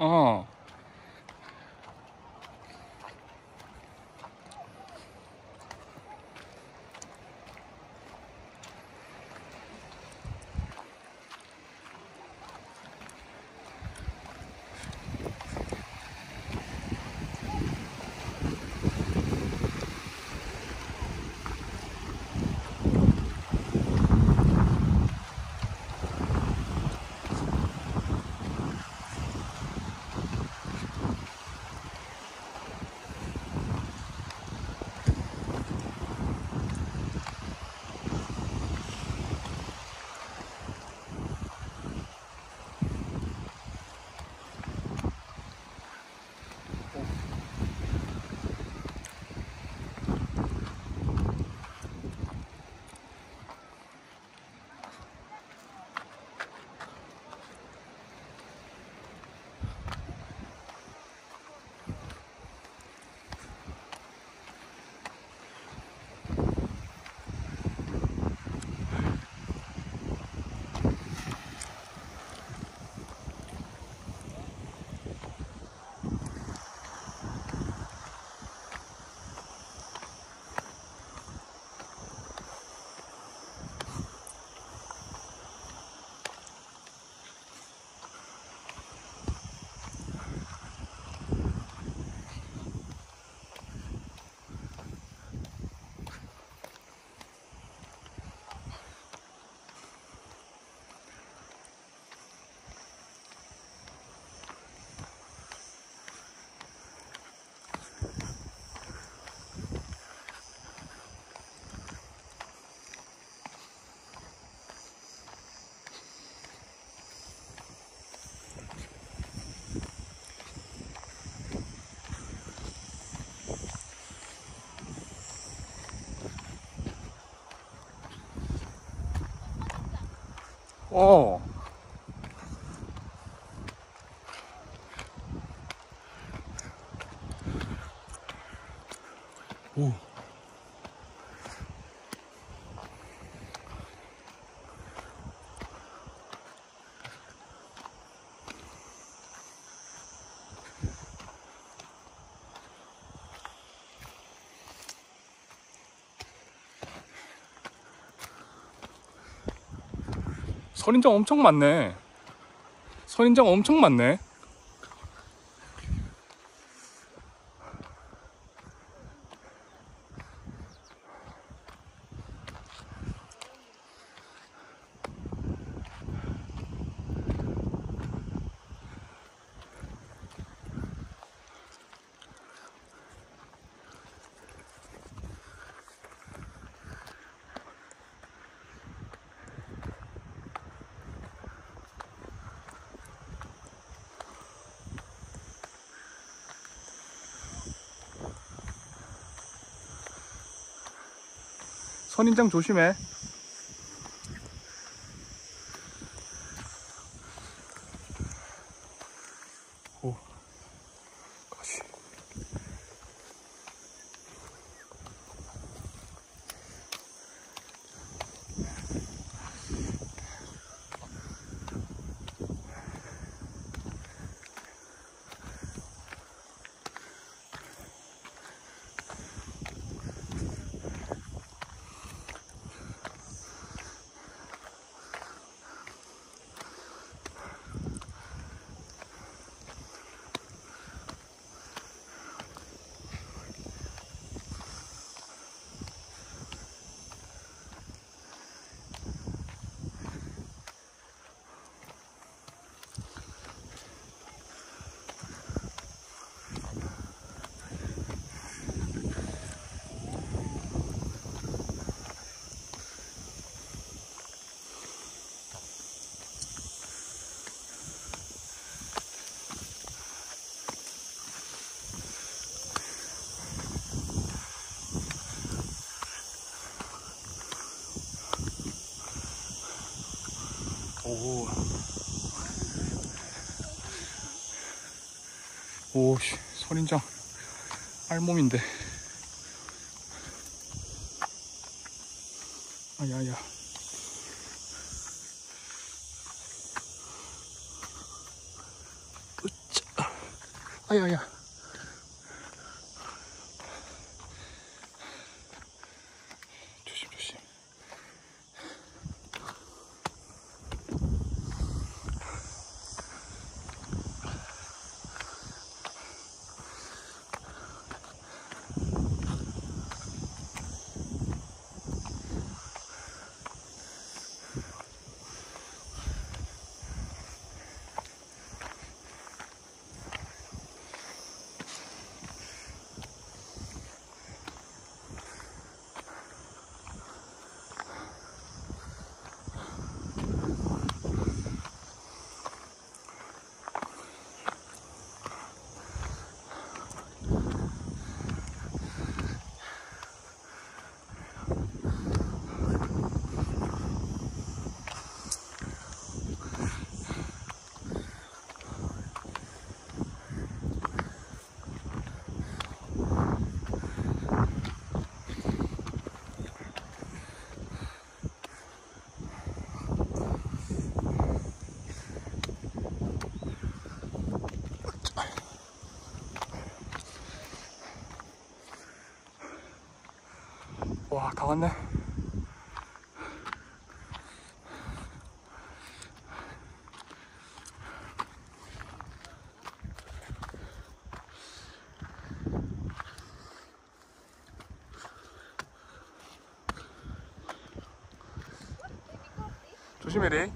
어. 어. 오. 선인장 엄청 많네. 선인장 엄청 많네. 선인장 조심해. 오. 오, 씨, 선인장 알몸인데. 아야야. 으짜. 아야야. 와, 다 왔네. 조심해래.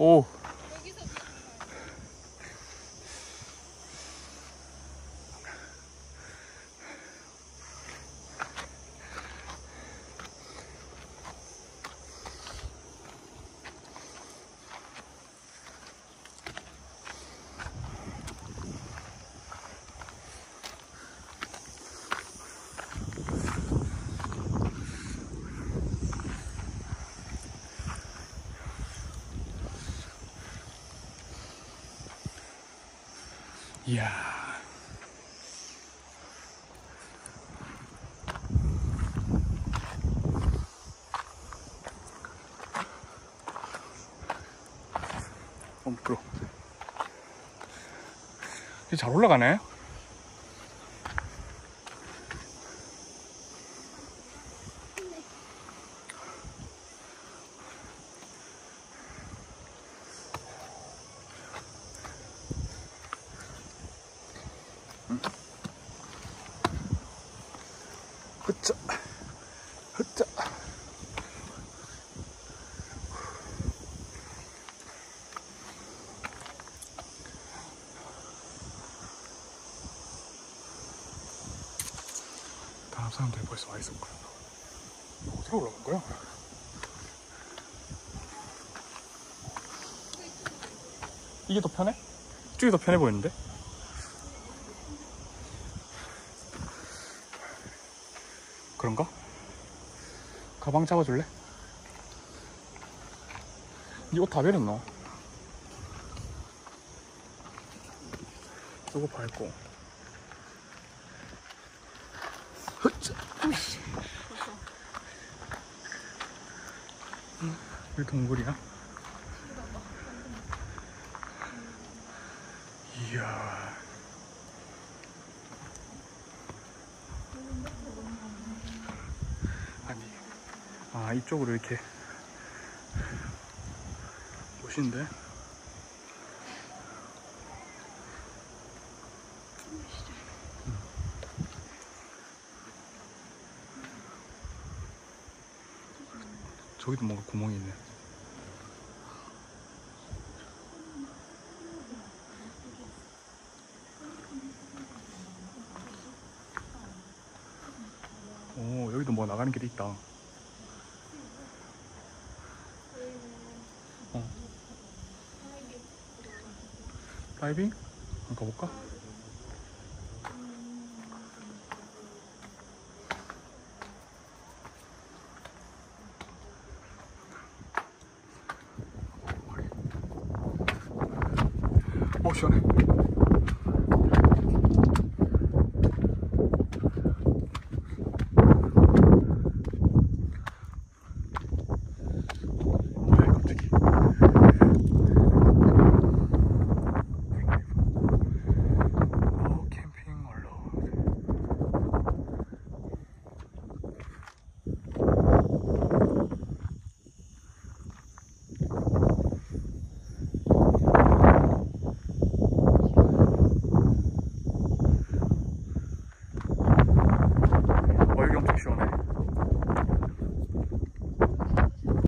오. 이야. 어, 미끄러. 이제 잘 올라가네. 사람들이 벌써 와 있었구나. 어디로 올라간 거야? 이게 더 편해? 이쪽이 더 편해 보이는데? 그런가? 가방 잡아줄래? 이 옷다 버렸노? 저거 밟고 흐짜 으이씨. 왜 동굴이야? 이야. 아니 아 이쪽으로 이렇게. 멋인데 저기도 뭔가 구멍이 있네. 오, 여기도 뭐 나가는 길이 있다. 어. 다이빙? 한번 가볼까? emocioné.